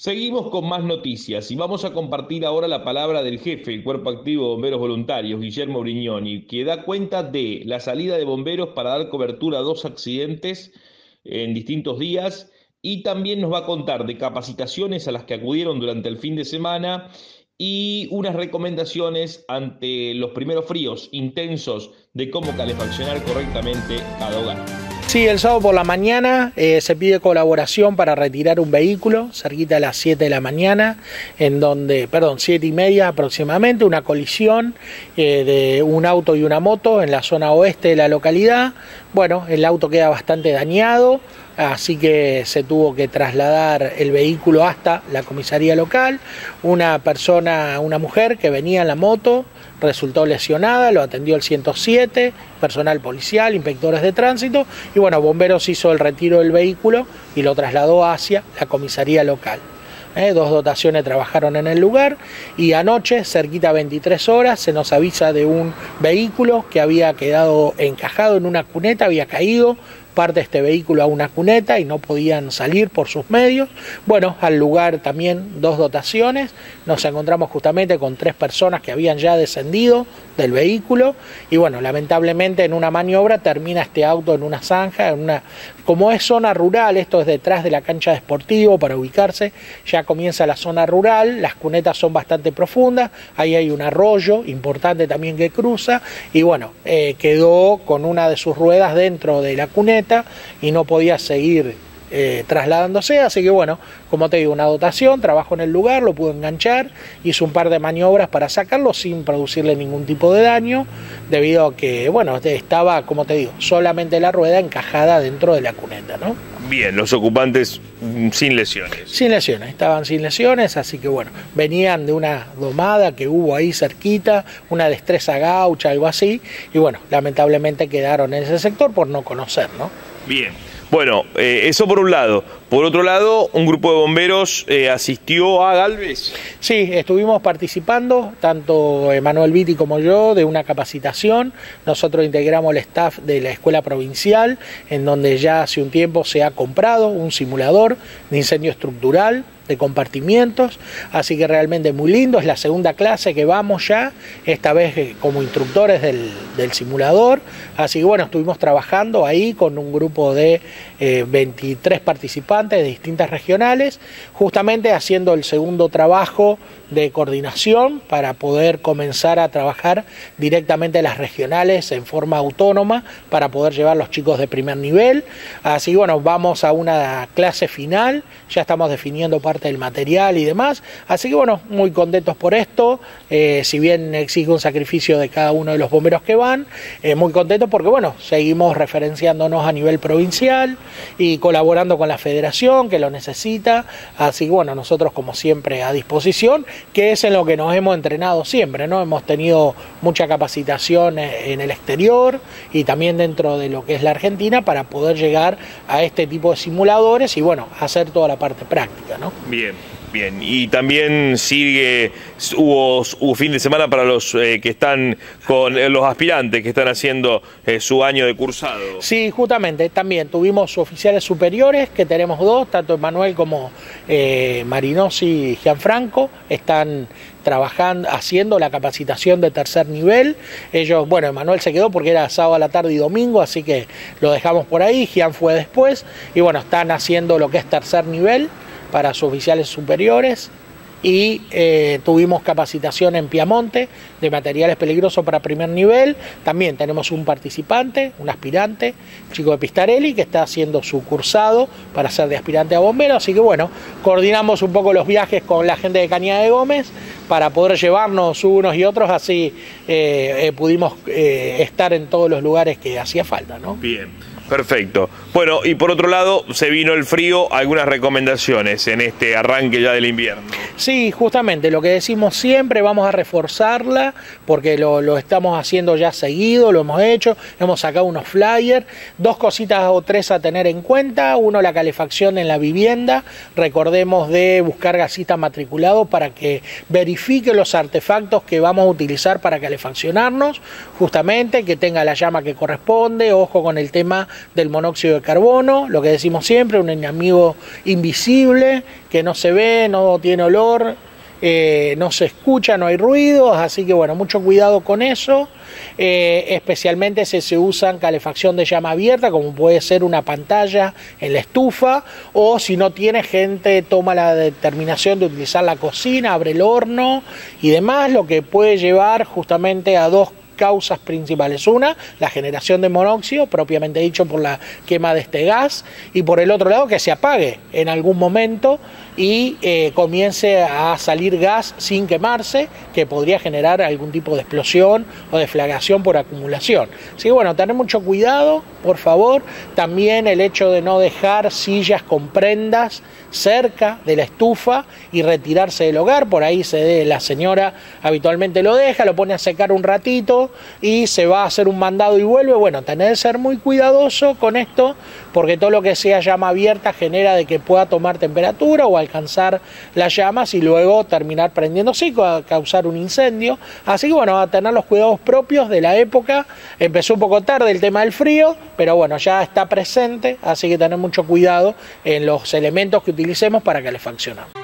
Seguimos con más noticias y vamos a compartir ahora la palabra del jefe del Cuerpo Activo de Bomberos Voluntarios, Guillermo Brignoni, que da cuenta de la salida de bomberos para dar cobertura a dos accidentes en distintos días y también nos va a contar de capacitaciones a las que acudieron durante el fin de semana y unas recomendaciones ante los primeros fríos intensos de cómo calefaccionar correctamente cada hogar. Sí, el sábado por la mañana eh, se pide colaboración para retirar un vehículo, cerquita a las 7 de la mañana, en donde, perdón, 7 y media aproximadamente, una colisión eh, de un auto y una moto en la zona oeste de la localidad. Bueno, el auto queda bastante dañado, así que se tuvo que trasladar el vehículo hasta la comisaría local. Una persona, una mujer que venía en la moto, resultó lesionada, lo atendió el 107, personal policial, inspectores de tránsito y bueno, bomberos hizo el retiro del vehículo y lo trasladó hacia la comisaría local. ¿eh? dos dotaciones trabajaron en el lugar y anoche, cerquita 23 horas, se nos avisa de un vehículo que había quedado encajado en una cuneta, había caído, parte este vehículo a una cuneta y no podían salir por sus medios. Bueno, al lugar también dos dotaciones. Nos encontramos justamente con tres personas que habían ya descendido del vehículo y bueno, lamentablemente en una maniobra termina este auto en una zanja, en una como es zona rural, esto es detrás de la cancha de esportivo para ubicarse, ya comienza la zona rural, las cunetas son bastante profundas, ahí hay un arroyo importante también que cruza y bueno, eh, quedó con una de sus ruedas dentro de la cuneta y no podía seguir eh, trasladándose, así que bueno, como te digo, una dotación, trabajo en el lugar, lo pudo enganchar, hizo un par de maniobras para sacarlo sin producirle ningún tipo de daño, debido a que, bueno, estaba, como te digo, solamente la rueda encajada dentro de la cuneta, ¿no? Bien, los ocupantes mm, sin lesiones. Sin lesiones, estaban sin lesiones, así que bueno, venían de una domada que hubo ahí cerquita, una destreza gaucha, algo así, y bueno, lamentablemente quedaron en ese sector por no conocer, ¿no? Bien. Bueno, eh, eso por un lado. Por otro lado, un grupo de bomberos eh, asistió a Galvez. Sí, estuvimos participando, tanto Emanuel Vitti como yo, de una capacitación. Nosotros integramos el staff de la escuela provincial, en donde ya hace un tiempo se ha comprado un simulador de incendio estructural de compartimientos, así que realmente muy lindo, es la segunda clase que vamos ya, esta vez eh, como instructores del, simulador, así que bueno, estuvimos trabajando ahí con un grupo de 23 eh, participantes de distintas regionales, justamente haciendo el segundo trabajo de coordinación para poder comenzar a trabajar directamente las regionales en forma autónoma para poder llevar los chicos de primer nivel. Así bueno, vamos a una clase final, ya estamos definiendo parte del material y demás. Así que bueno, muy contentos por esto, eh, si bien exige un sacrificio de cada uno de los bomberos que van, eh, muy contentos porque bueno, seguimos referenciándonos a nivel provincial y colaborando con la federación que lo necesita. Así bueno, nosotros como siempre a disposición que es en lo que nos hemos entrenado siempre, ¿no? Hemos tenido mucha capacitación en el exterior y también dentro de lo que es la Argentina para poder llegar a este tipo de simuladores y bueno, hacer toda la parte práctica, ¿no? Bien. Bien, y también sigue, hubo, fin de semana para los eh, que están con eh, los aspirantes que están haciendo eh, su año de cursado. Sí, justamente, también tuvimos oficiales superiores, que tenemos dos, tanto Emanuel como Marinosi y Gianfranco, están trabajando, haciendo la capacitación de tercer nivel. Ellos, bueno, Emanuel se quedó porque era sábado a la tarde y domingo, así que lo dejamos por ahí, Gian fue después, y bueno, están haciendo lo que es tercer nivel para sus oficiales superiores y eh, tuvimos capacitación en Piamonte de materiales peligrosos para primer nivel. También tenemos un participante, un aspirante, chico de Pistarelli, que está haciendo su cursado para ser de aspirante a bombero. Así que bueno, coordinamos un poco los viajes con la gente de Cañada de Gómez para poder llevarnos unos y otros, así eh, eh, pudimos estar en todos los lugares que hacía falta. ¿no? Bien. Perfecto. Bueno, y por otro lado, se vino el frío, algunas recomendaciones en este arranque ya del invierno. Sí, justamente lo que decimos siempre, vamos a reforzarla porque lo, estamos haciendo ya seguido, lo hemos hecho, hemos sacado unos flyers, dos cositas o tres a tener en cuenta, uno la calefacción en la vivienda, recordemos de buscar gasistas matriculados para que verifique los artefactos que vamos a utilizar para calefaccionarnos, justamente que tenga la llama que corresponde, ojo con el tema del monóxido de carbono, lo que decimos siempre, un enemigo invisible que no se ve, no tiene olor, eh, no se escucha, no hay ruidos, así que bueno, mucho cuidado con eso, eh, especialmente si se usan calefacción de llama abierta, como puede ser una pantalla en la estufa, o si no tiene gente, toma la determinación de utilizar la cocina, abre el horno y demás, lo que puede llevar justamente a dos causas principales. Una, la generación de monóxido, propiamente dicho por la quema de este gas, y por el otro lado, que se apague en algún momento y eh, comience a salir gas sin quemarse, que podría generar algún tipo de explosión o deflagración por acumulación. Así que bueno, tener mucho cuidado, por favor. También el hecho de no dejar sillas con prendas cerca de la estufa y retirarse del hogar, por ahí se de, la señora habitualmente lo deja, lo pone a secar un ratito y se va a hacer un mandado y vuelve. Bueno, tener que ser muy cuidadoso con esto porque todo lo que sea llama abierta genera de que pueda tomar temperatura o alcanzar las llamas y luego terminar prendiéndose y causar un incendio. Así que bueno, a tener los cuidados propios de la época. Empezó un poco tarde el tema del frío, pero bueno, ya está presente, así que tener mucho cuidado en los elementos que utilicemos para funcione.